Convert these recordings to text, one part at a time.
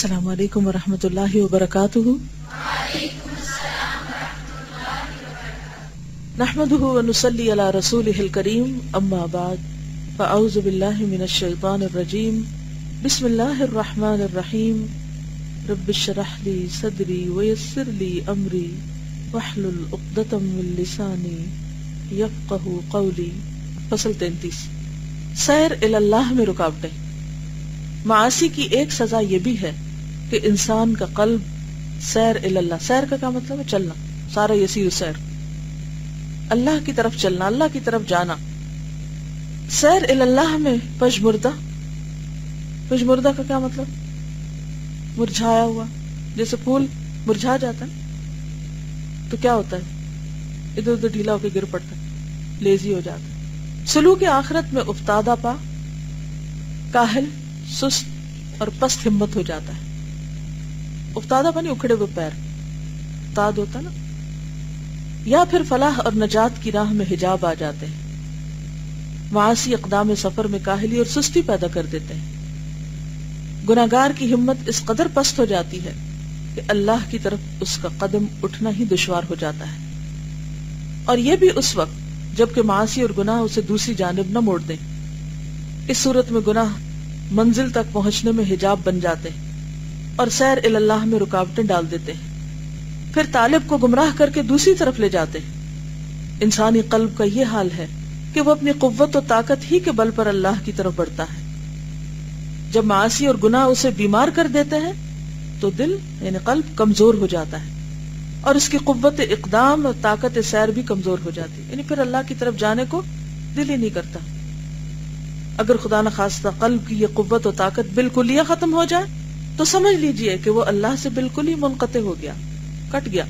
अस्सलाम वालेकुम वरहमतुल्लाहि वबरकातुहू नहमदुहु व नुसल्ली अला रसूलिहिल करीम अम्मा बाद फअऊज़ु बिल्लाहि मिनश शैतानिर रजीम बिस्मिल्लाहिर रहमानिर रहीम रब्बिश्रह ली सदरी व यस्सिर ली अमरी वहलुल उक़दतम मिन लिसानी यफ़क़हू क़ौली फ़सल 33 सैर इल्लाह में रुकावटें मासी की एक सजा ये भी है कि इंसान का कल्ब सैर इल्लाह सैर का क्या मतलब है? चलना। सारा यसी सैर। अल्लाह की तरफ़ चलना, अल्लाह की तरफ़ जाना। सैर इल्लाह में पशमुर्दा पशमुर्दा का क्या मतलब? मुरझाया हुआ। जैसे फूल मुरझा जाता है तो क्या होता है? इधर उधर ढीला होकर गिर पड़ता है, लेजी हो जाता है। सुलू के आखिरत में उफ्तादा पा, काहिल, सुस्त और पस्त हिम्मत हो जाता है। उफ्तादा बनी उखड़े हुए पैर। ताद होता ना। या फिर फलाह और नजात की राह में हिजाब आ जाते हैं। मासी इकदाम सफ़र में काहली और सुस्ती पैदा कर देते हैं। गुनागार की हिम्मत इस कदर पस्त हो जाती है कि अल्लाह की तरफ़ उसका कदम उठना ही दुश्वार हो जाता है। और यह भी उस वक्त, जबकि मासी और गुनाह उसे दूसरी जानब न मोड़ दें। इस सूरत में गुनाह मंजिल तक पहुँचने में हिजाब बन जाते हैं। और सैर इल्लाह में रुकावटें डाल देते हैं। फिर तालिब को गुमराह करके दूसरी तरफ़ ले जाते हैं। इंसानी कल्ब का ये हाल है कि वो अपनी कुव्वत और ताकत ही के बल पर अल्लाह की तरफ़ बढ़ता है। जब मासी और गुनाह उसे बीमार कर देते हैं तो दिल, यानी कल्ब, कमज़ोर हो जाता है। और उसकी कुत इकदाम और ताकत सैर भी कमज़ोर हो जाती है। यानी फिर अल्लाह की तरफ़ जाने को दिल ही नहीं करता। अगर खुदा न खास्ता कल्ब की ये कुत और ताकत बिल्कुल ही खत्म हो जाए तो समझ लीजिए कि वो अल्लाह से बिल्कुल ही मुनकते हो गया, कट गया,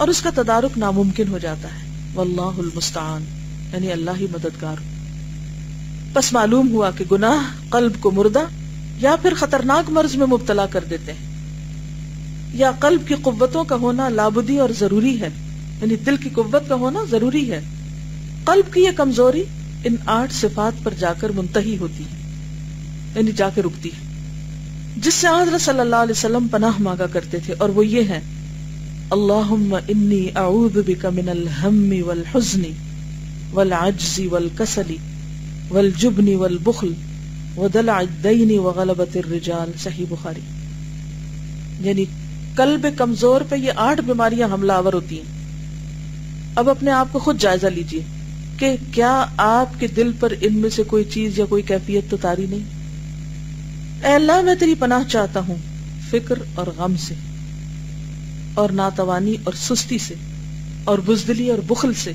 और उसका तदारुक नामुमकिन हो जाता है। वल्लाहुल यानी अल्लाह ही मददगार। बस मालूम हुआ कि गुनाह, कल्ब को मुर्दा, या फिर खतरनाक मर्ज में मुबतला कर देते हैं। या कल्ब की कुव्वतों का होना लाबुदी और ज़रूरी है, यानी दिल की कुव्वत का होना ज़रूरी है। कल्ब की यह कमज़ोरी इन आठ सिफात पर जाकर मुंतही होती है, यानी जाकर रुकती है। जिससे हज़रत सल्लल्लाहु अलैहि वसल्लम पनाह मांगा करते थे, और वो ये है वल कसली वल जुबनी वल बुखल सही बुखारी। यानी कल्ब कमज़ोर पे ये आठ बीमारियाँ हमलावर होती हैं। अब अपने आप को खुद जायजा लीजिए कि क्या आपके दिल पर इनमें से कोई चीज़ या कोई कैफियत तो तारी नहीं? अल्लाह मैं तेरी पनाह चाहता हूँ, फ़िक्र और गम से, और नातवानी और सुस्ती से, और बुजदली और बुखल से,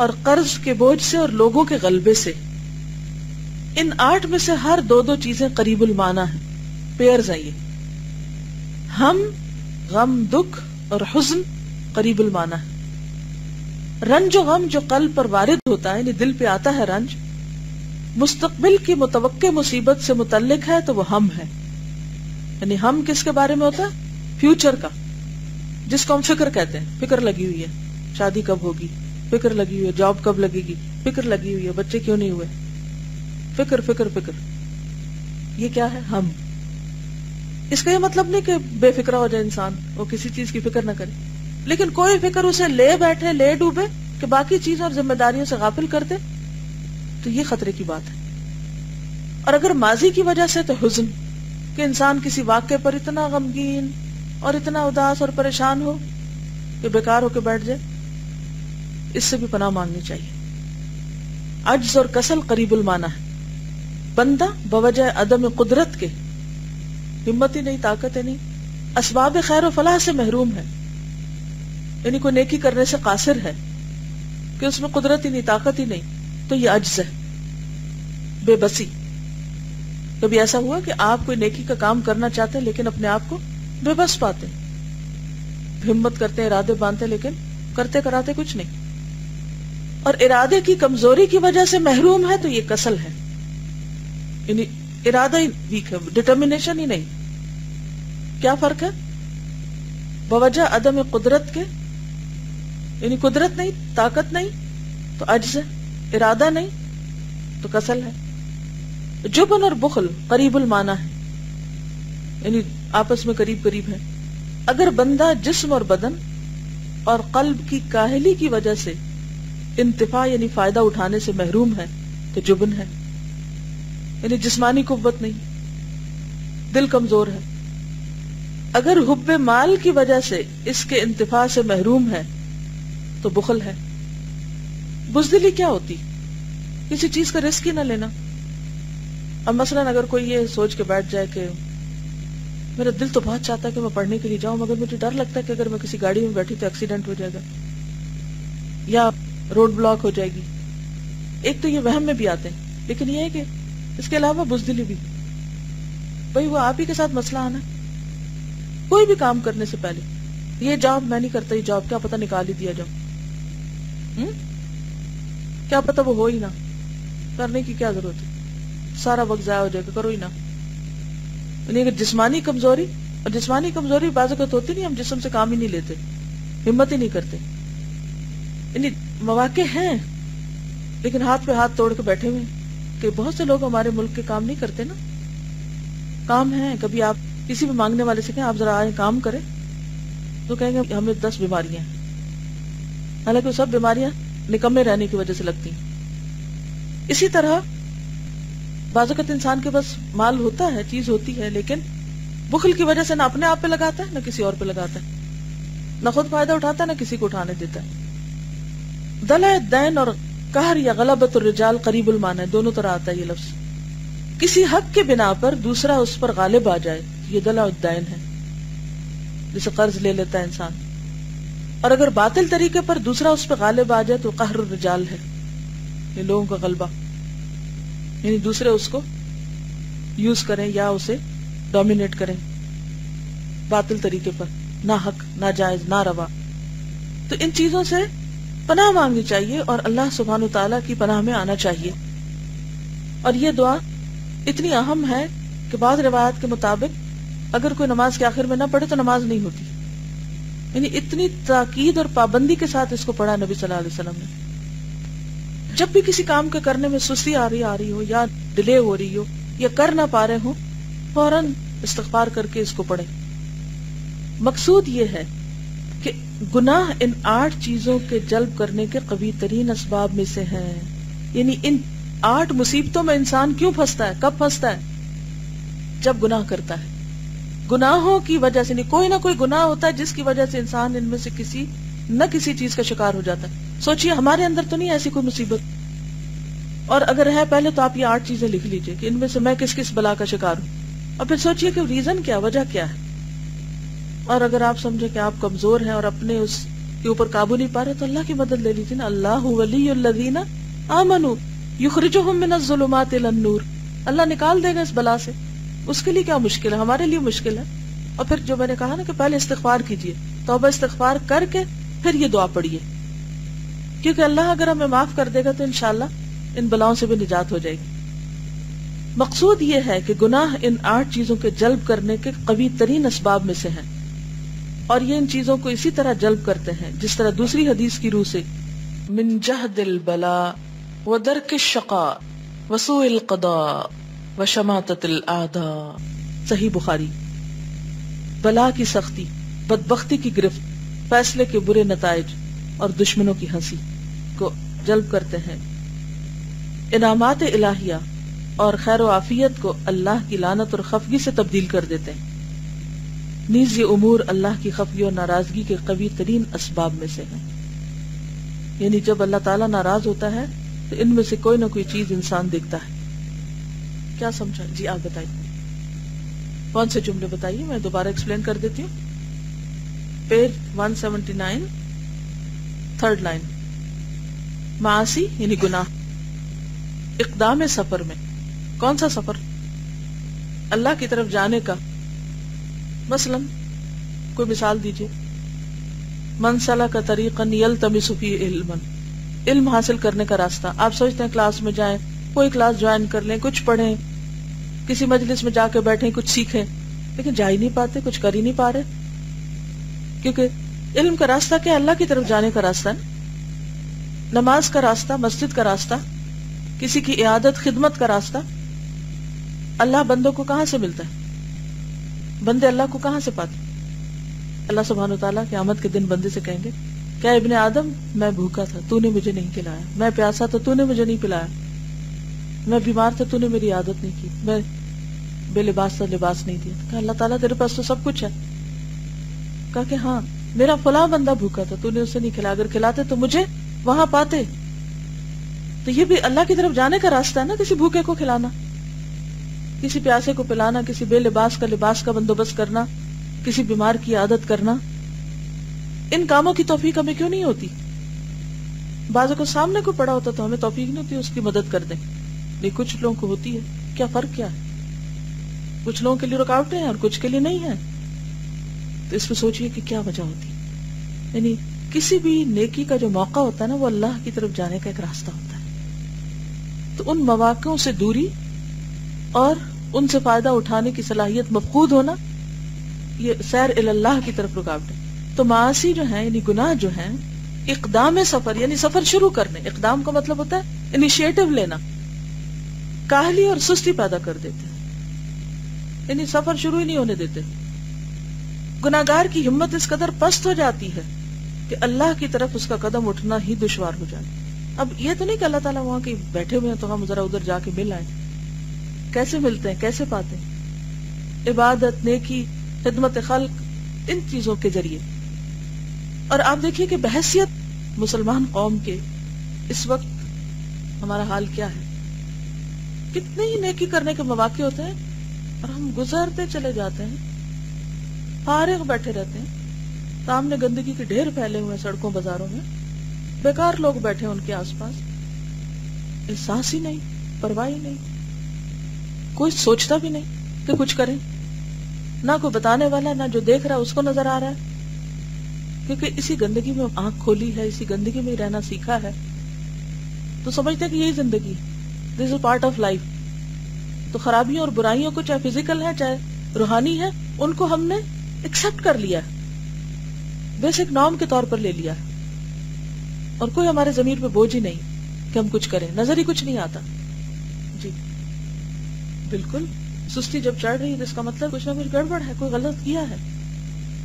और कर्ज के बोझ से और लोगों के गलबे से। इन आठ में से हर दो दो चीज़ें करीबुल माना है। पेयर आइए हम गम, दुख और हुज्न करीबुल माना है। रंज गम जो कल पर वारिद होता है दिल पे आता है रंज मुस्तकबिल की मुतव मुसीबत से मुतलिक है तो वो हम है। यानी हम किसके बारे में होता है? फ्यूचर का। जिसको हम फ़िक्र कहते हैं। फ़िक्र लगी हुई है। शादी कब होगी? फ़िक्र लगी हुई है। जॉब कब लगेगी? फ़िक्र लगी हुई है। बच्चे क्यों नहीं हुए? फ़िक्र फ़िक्र फ़िक्र। ये क्या है? हम। इसका ये मतलब नहीं कि बेफिक्रा हो जाए इंसान। वो किसी चीज़ की फ़िक्र ना करे। लेकिन कोई फ़िक्र उसे ले बैठे, ले डूबे, कि बाकी चीज़ और जिम्मेदारियों से गाफिल कर दे। तो ये खतरे की बात है। और अगर माजी की वजह से तो हुजन कि इंसान किसी वाक्य पर इतना गमगीन और इतना उदास और परेशान हो कि बेकार होकर बैठ जाए, इससे भी पनाह मांगनी चाहिए। अज्ज और कसल करीबुल माना है। बंदा बवजह अदम कुदरत के हिम्मत ही नहीं, ताकत ही नहीं, असबाब खैर फलाह से महरूम है। यानी कोई नेकी करने से कासिर है कि उसमें कुदरत ही नहीं, ताकत ही नहीं। तो ये अज्ज है बेबसी। कभी ऐसा हुआ कि आप कोई नेकी का काम करना चाहते हैं, लेकिन अपने आप को बेबस पाते हिम्मत करते हैं, इरादे बांधते लेकिन करते कराते कुछ नहीं। और इरादे की कमज़ोरी की वजह से महरूम है तो ये कसल है। इरादा ही वीक है डिटर्मिनेशन ही नहीं। क्या फ़र्क है? बवजह अदम कुदरत के, यानी कुदरत नहीं, ताकत नहीं तो अज्ज इरादा नहीं तो कसल है। जुबन और बुखल करीबुल माना है। यानी आपस में करीब करीब है। अगर बंदा जिस्म और बदन और कल्ब की काहली की वजह से इंतफा यानी फ़ायदा उठाने से महरूम है तो जुबन है। यानी जिस्मानी कुत नहीं, दिल कमज़ोर है। अगर हुब्ब माल की वजह से इसके इंतफा से महरूम है तो बुखल है। बुजदिली क्या होती? किसी चीज़ का रिस्क ही ना लेना। अब मसलन अगर कोई ये सोच के बैठ जाए कि मेरा दिल तो बहुत चाहता है कि मैं पढ़ने के लिए जाऊँ, मगर मुझे डर लगता है कि अगर मैं किसी गाड़ी में बैठी तो एक्सीडेंट हो जाएगा। या रोड ब्लॉक हो जाएगी। एक तो ये वहम में भी आते हैं, लेकिन ये है कि इसके अलावा बुजदिली भी। भाई वो आप ही के साथ मसला आना। कोई भी काम करने से पहले, ये जॉब मैं नहीं करता, ये जॉब क्या पता निकाल ही दिया जाओ? क्या पता वो हो ही ना। करने की क्या ज़रूरत है? सारा वक्त जाया हो जाएगा, करो ही ना। अगर जिस्मानी कमज़ोरी, और जिस्मानी कमज़ोरी बाजत होती नहीं, हम जिसम से काम ही नहीं लेते, हिम्मत ही नहीं करते। मौके हैं, लेकिन हाथ पे हाथ तोड़ के बैठे हुए कि बहुत से लोग हमारे मुल्क के काम नहीं करते ना। काम है, कभी आप किसी भी मांगने वाले से कहें, आप जरा आए, काम करें तो कहेंगे हमें दस बीमारियाँ हैं। हालाँकि सब बीमारियाँ निकम्मे रहने की वजह से लगती। हैं इसी तरह, बाजुकत इंसान के पास माल होता है, चीज़ होती है, लेकिन बुखल की वजह से ना अपने आप पे लगाता है, ना किसी और पे लगाता है। न खुद फ़ायदा उठाता है, ना किसी को उठाने देता है। दला दैन और कहर या गलबत रिजाल करीबुल मान है, दोनों तरह आता है ये लफ्ज। किसी हक के बिना पर दूसरा उस पर गालिब आ जाए, ये दला उद्दैन है, जिसे कर्ज ले लेता है इंसान। और अगर बातिल तरीके पर दूसरा उस पर गालिब आ जाए तो कहर रिजाल है। ये लोगों का गलबा। यानी दूसरे उसको यूज़ करें या उसे डोमिनेट करें। बातिल तरीके पर। ना हक, ना जायज़, ना रवा। तो इन चीज़ों से पनाह मांगनी चाहिए और अल्लाह सुबहान तला की पनाह में आना चाहिए। और ये दुआ इतनी अहम है कि बाद रिवायत के मुताबिक अगर कोई नमाज़ के आखिर में ना पढ़े तो नमाज़ नहीं होती। यानी इतनी ताकीद और पाबंदी के साथ इसको पढ़ा नबी सल्लल्लाहु अलैहि वसल्लम ने। जब भी किसी काम के करने में सुस्ती आ रही आ रही हो या डिले हो रही हो, या कर ना पा रहे हो, फ़ौरन इस्तफार करके इसको पढ़े। मकसूद ये है कि गुनाह इन आठ चीज़ों के जल्ब करने के कभी तरीन इसबाब में से है। यानी इन आठ मुसीबतों में इंसान क्यों फंसता है, कब फंसता है? जब गुनाह करता है। गुनाहों की वजह से नहीं, कोई ना कोई गुनाह होता है जिसकी वजह से इंसान इनमें से किसी, न किसी चीज़ का शिकार हो जाता है। सोचिए, हमारे अंदर तो नहीं ऐसी कोई मुसीबत? और अगर है पहले तो आप ये आठ चीज़ें लिख लीजिए कि इनमें से मैं किस किस बला का शिकार हूँ। और फिर सोचिए कि रीजन क्या, वजह क्या है? और अगर आप समझे कि आप कमज़ोर हैं और अपने उस के ऊपर काबू नहीं पा रहे तो अल्लाह की मदद ले लीजिए ना। अल्लाह वलीना आमनु युखरिजुहुमिनज़ुलुमात नूर। अल्लाह निकाल देगा इस बला से। उसके लिए क्या मुश्किल है? हमारे लिए मुश्किल है। और फिर जो मैंने कहा ना कि पहले इस्तफार कीजिए, तोबा इस्तफार करके फिर ये दुआ पढ़िए। क्योंकि अल्लाह अगर हमें माफ़ कर देगा तो इनशाला इन बलाओं से भी निजात हो जाएगी। मकसूद ये है कि गुनाह इन आठ चीज़ों के जल्ब करने के कभी तरीन इसबाब में से हैं। और ये इन चीज़ों को इसी तरह जल्ब करते हैं, जिस तरह दूसरी हदीस की रूह से मिनजह दिल बला व दर शका वसूल कदा। आदा सही बुखारी बला की सख्ती बदबख्ती की गिरफ्त फैसले के बुरे नतज और दुश्मनों की हँसी को जल्ब करते हैं इनामात इलाहिया और खैर आफियत को अल्लाह की लानत और खफगी से तब्दील कर देते हैं नीज ये उमूर अल्लाह की खफगी और नाराज़गी के कवी तरीन इसबाब में से है यानी जब अल्लाह ताला नाराज़ होता है तो इनमें से कोई ना कोई चीज़ इंसान देखता है क्या समझा? जी, आप बताइए। कौन से जुमले बताइए? मैं दोबारा एक्सप्लेन कर देती हूँ। पेज 179 थर्ड लाइन मासी, यानी गुनाह। इकदाम सफ़र में। कौन सा सफ़र? अल्लाह की तरफ़ जाने का। मसलन, कोई मिसाल दीजिए। मनसला का तरीकन यल तमिसुफी इल्मन। इल्म हासिल करने का रास्ता। आप सोचते हैं क्लास में जाएँ कोई क्लास ज्वाइन कर लें, कुछ पढ़ें, किसी मजलिस में जाके बैठे, कुछ सीखें। लेकिन जा ही नहीं पाते, कुछ कर ही नहीं पा रहे। क्योंकि इल्म का रास्ता क्या अल्लाह की तरफ़ जाने का रास्ता है नमाज़ का रास्ता, मस्जिद का रास्ता, किसी की इयादत, खिदमत का रास्ता। अल्लाह बंदों को कहाँ से मिलता है? बंदे अल्लाह को कहाँ से पाते? अल्लाह सुबहान तला क्यामत के दिन बंदे से कहेंगे, क्या इबन आदम? मैं भूखा था, तूने मुझे नहीं खिलाया। मैं प्यासा था, तूने मुझे नहीं पिलाया। मैं बीमार था, तूने मेरी आदत नहीं की। मैं बेलिबास था लिबास नहीं दिया कहा, अल्लाह ताला तेरे पास तो सब कुछ है। कहा कि हाँ मेरा फला बंदा भूखा था, तूने उसे नहीं खिलाया अगर खिलाते तो मुझे वहाँ पाते। तो ये भी अल्लाह की तरफ़ जाने का रास्ता है ना, किसी भूखे को खिलाना। किसी प्यासे को पिलाना, किसी बेलिबास का लिबास का बंदोबस्त करना, किसी बीमार की आदत करना। इन कामों की तोफीक हमें क्यों नहीं होती? बाजू को सामने को पड़ा होता तो हमें तोफीक नहीं होती, उसकी मदद कर दें। ये कुछ लोगों को होती है। क्या फ़र्क क्या है? कुछ लोगों के लिए रुकावटें हैं और कुछ के लिए नहीं है। तो इस पर सोचिए कि क्या वजह होती है। यानी किसी भी नेकी का जो मौका होता है ना, वो अल्लाह की तरफ़ जाने का एक रास्ता होता है। तो उन मौकों से दूरी और उनसे फ़ायदा उठाने की सलाहियत मफकूद होना, ये सैर अल्लाह की तरफ़ रुकावट है। तो मासी जो है, यानी गुनाह जो है, इकदाम सफ़र, यानी सफ़र शुरू करने। इकदाम का मतलब होता है, इनिशिएटिव लेना। काहली और सुस्ती पैदा कर देते हैं। यानी सफ़र शुरू ही नहीं होने देते। गुनागार की हिम्मत इस कदर पस्त हो जाती है कि अल्लाह की तरफ़ उसका कदम उठना ही दुश्वार हो जाए। अब ये तो नहीं कि अल्लाह ताला वहाँ के बैठे हुए हैं तो हम जरा उधर जाके मिल आए। कैसे मिलते हैं? कैसे पाते हैं? इबादत, नेकी, खिदमत खल इन चीज़ों के ज़रिए। और आप देखिए कि बहसियत मुसलमान कौम के इस वक्त हमारा हाल क्या है? कितने ही नेकी करने के मौके होते हैं, और हम गुजरते चले जाते हैं फारिग बैठे रहते हैं, सामने गंदगी के ढेर फैले हुए सड़कों, बाजारों में। बेकार लोग बैठे उनके आसपास। एहसास ही नहीं, परवाह ही नहीं। कोई सोचता भी नहीं कि कुछ करें। ना कोई बताने वाला, ना जो देख रहा है उसको नज़र आ रहा है। क्योंकि इसी गंदगी में आँख खोली है, इसी गंदगी में रहना सीखा है। तो समझते कि यही ज़िंदगी this is part of life तो खराबियों और बुराइयों को चाहे फ़िज़िकल है, चाहे रूहानी है, उनको हमने एक्सेप्ट कर लिया बेसिक नॉर्म के तौर पर ले लिया और कोई हमारे ज़मीन पे बोझ ही नहीं कि हम कुछ करें। नज़र ही कुछ नहीं आता। जी। बिल्कुल। सुस्ती जब चढ़ रही है तो इसका मतलब कुछ ना कुछ गड़बड़ है, कोई गलत किया है।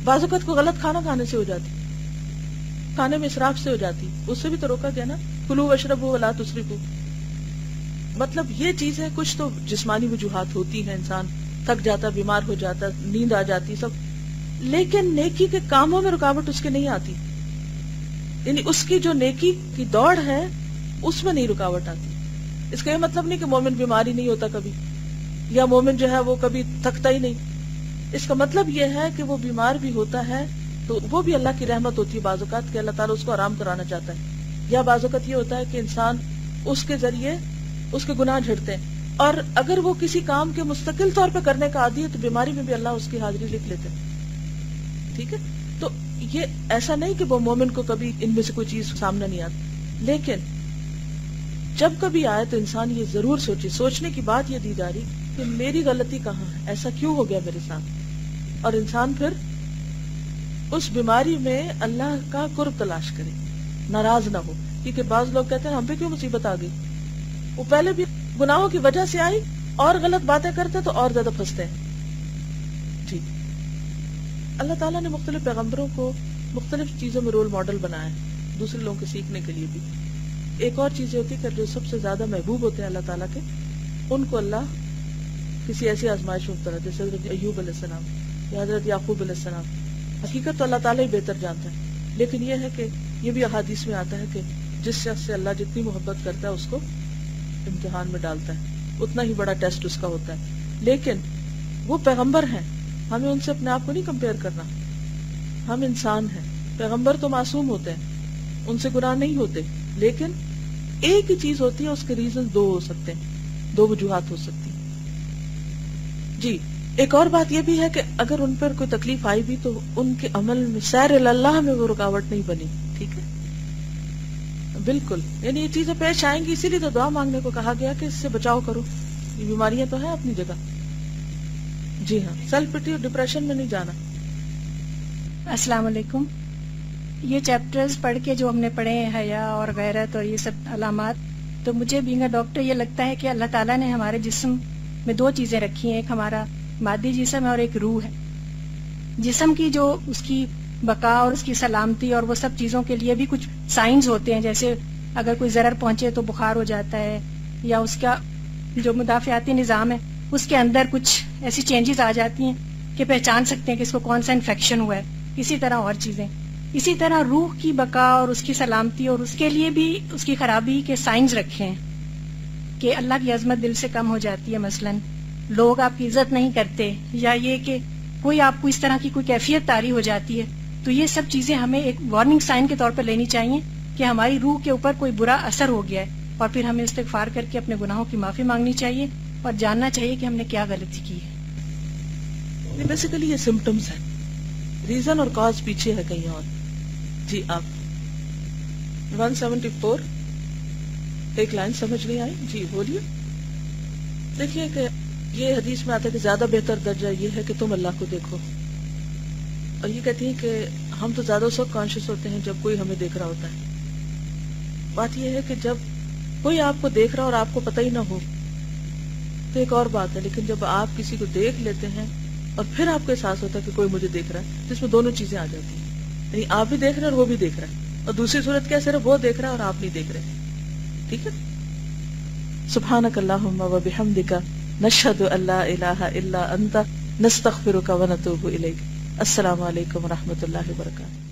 बाजुकत को गलत खाना खाने से हो जाती। खाने में इसराफ से हो जाती। उससे भी तो रोका गया ना। कुलू अशरब वला तुसरिफू मतलब ये चीज़ है, कुछ तो जिस्मानी वजूहत होती है इंसान, थक जाता, बीमार हो जाता, नींद आ जाती, सब। लेकिन नेकी के कामों में रुकावट उसके नहीं आती। यानी उसकी जो नेकी की दौड़ है, उसमें नहीं रुकावट आती। इसका यह मतलब नहीं कि मोमिन बीमारी नहीं होता कभी, या मोमिन जो है वो कभी थकता ही नहीं। इसका मतलब यह है कि वो बीमार भी होता है तो वो भी अल्लाह की रहमत होती है बाजुकात के, अल्लाह ताला उसको आराम कराना चाहता है। या बाजुकत ये होता है कि इंसान उसके ज़रिए उसके गुनाह झड़ते हैं। और अगर वो किसी काम के मुस्तकिल तौर पर करने का आदि है तो बीमारी में भी अल्लाह उसकी हाजिरी लिख लेते हैं। ठीक है? तो ये ऐसा नहीं कि वो मोमिन को कभी इनमें से कोई चीज़ सामने नहीं आती। लेकिन जब कभी आए तो इंसान ये ज़रूर सोचे, सोचने की बात ये दी जा रही कि मेरी गलती कहाँ है? ऐसा क्यों हो गया मेरे साथ? और इंसान फिर उस बीमारी में अल्लाह का कुर्ब तलाश करे। नाराज़ ना हो, क्योंकि बाज लोग कहते हैं, हम पे क्यों मुसीबत आ गई? वो पहले भी गुनाहों की वजह से आई, और गलत बातें करते तो और ज़्यादा फंसते। हैं जी। अल्लाह ताला ने मुख्तलिफ़ पैगम्बरों को मुख्तलिफ़ चीज़ों में रोल मॉडल बनाया है, दूसरे लोगों के सीखने के लिए भी। एक और चीज़ होती है जो सबसे ज़्यादा महबूब होते हैं अल्लाह ताला के, उनको अल्लाह किसी ऐसी आजमाइश में उतरा जैसे हज़रत अयूब अलैहिस्सलाम या हज़रत याकूब अलैहिस्सलाम हकीकत तो अल्लाह ताला ही बेहतर जानता है, लेकिन यह है कि ये भी अहादीस में आता है कि जिस शख्स से अल्लाह जितनी मोहब्बत करता है उसको इम्तिहान में डालता है। उतना ही बड़ा टेस्ट उसका होता है। लेकिन वो पैगंबर हैं। हमें उनसे अपने आप को नहीं कंपेयर करना। हम इंसान हैं। पैगंबर तो मासूम होते हैं। उनसे गुनाह नहीं होते। लेकिन एक ही चीज़ होती है, उसके रीजन दो हो सकते हैं। दो वजूहत हो सकती है। जी, एक और बात यह भी है कि अगर उन पर कोई तकलीफ़ आई भी तो उनके अमल में सैर अल्लाह में वो रुकावट नहीं बनी। ठीक है? बिल्कुल। यानी ये चीज़ें पेश आएँगी, इसीलिए तो दुआ मांगने को कहा गया कि इससे बचाव करो। ये बीमारियाँ तो है अपनी जगह। जी हाँ सेल्फ पिटी और डिप्रेशन में नहीं जाना। अस्सलाम वालेकुम ये चैप्टर्स पढ़ के जो हमने पढ़े हैं, हया और गैरत और ये सब अलामत तो मुझे बींगा डॉक्टर ये लगता है कि अल्लाह ताला ने हमारे जिस्म में दो चीज़ें रखी हैं, एक हमारा मादी जिसम है और एक रूह है। जिसम की जो उसकी बका और उसकी सलामती और वो सब चीज़ों के लिए भी कुछ साइंस होते हैं। जैसे अगर कोई जरर पहुँचे तो बुखार हो जाता है या उसका जो मुदाफियाती निज़ाम है, उसके अंदर कुछ ऐसी चेंजेस आ जाती हैं कि पहचान सकते हैं कि इसको कौन सा इन्फेक्शन हुआ है। इसी तरह और चीज़ें। इसी तरह रूह की बका और उसकी सलामती और उसके लिए भी उसकी खराबी के साइंस रखे हैं कि अल्लाह की अजमत दिल से कम हो जाती है मसलन। लोग आपकी इज़्ज़त नहीं करते या ये कि कोई आपको इस तरह की कोई कैफियत तारी हो जाती है तो ये सब चीज़ें हमें एक वार्निंग साइन के तौर पर लेनी चाहिए कि हमारी रूह के ऊपर कोई बुरा असर हो गया है और फिर हमें इस्तेफार करके अपने गुनाहों की माफ़ी मांगनी चाहिए और जानना चाहिए कि हमने क्या गलती की है। बेसिकली ये सिम्टम्स है। रीजन और कॉज पीछे है कहीं और। जी, आप। 174 एक लाइन समझ नहीं आई? जी, बोलिए। देखिए कि ये हदीस में आता है कि ज़्यादा बेहतर दर्जा ये है कि तुम अल्लाह को देखो। और ये कहती है कि हम तो ज़्यादा सब कॉन्शियस होते हैं जब कोई हमें देख रहा होता है। बात यह है कि जब कोई आपको देख रहा और आपको पता ही ना हो तो एक और बात है, लेकिन जब आप किसी को देख लेते हैं और फिर आपको एहसास होता है कि कोई मुझे देख रहा है जिसमें दोनों चीज़ें आ जाती हैं। यानी आप भी देख रहे हैं और वो भी देख रहा है। और दूसरी सूरत क्या सिर्फ़ वो देख रहा है और आप नहीं देख रहे। ठीक है? सुबहानक अल्लाहुम्मा व बिहम्दिका नशहदु अल्ला इलाहा इल्ला अंता, नस्तगफिरुका व नतूबु इलैक। अस्सलाम वालेकुम व रहमतुल्लाहि व बरकातहू